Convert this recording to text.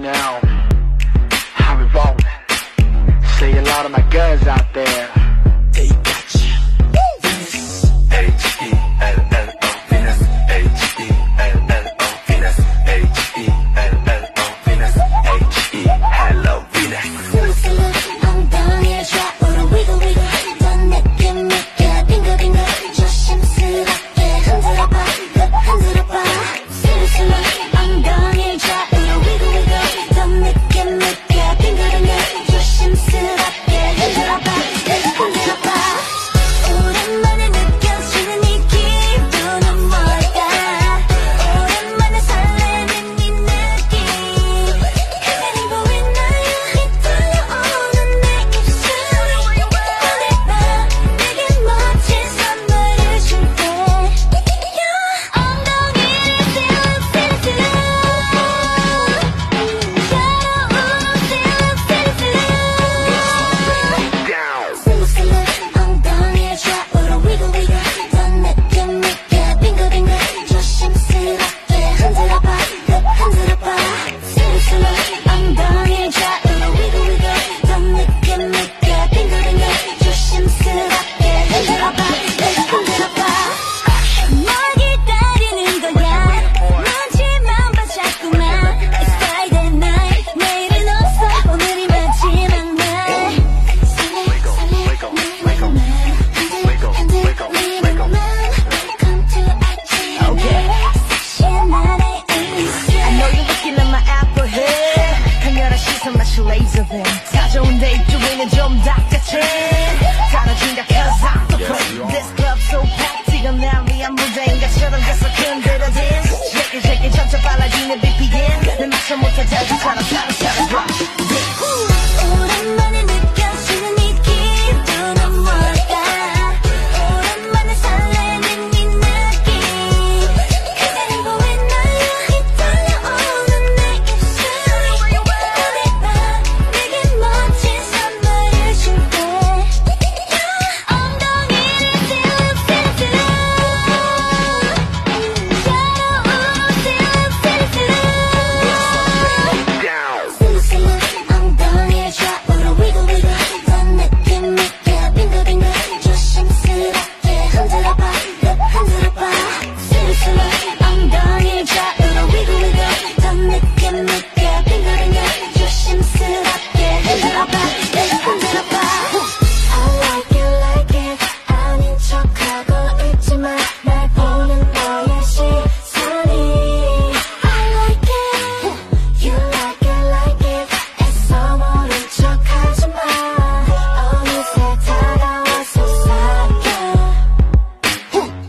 now. I revolt. Say a lot of my guns out there. They got you. Venus. H E L L O Venus. H E L L O Venus. H E L L O Venus. H E. 것처럼 계속 흔들어진 Shake it shake it 점점 빨라지는 BPM 내 미쳐 못해 자주 살아 살아 살아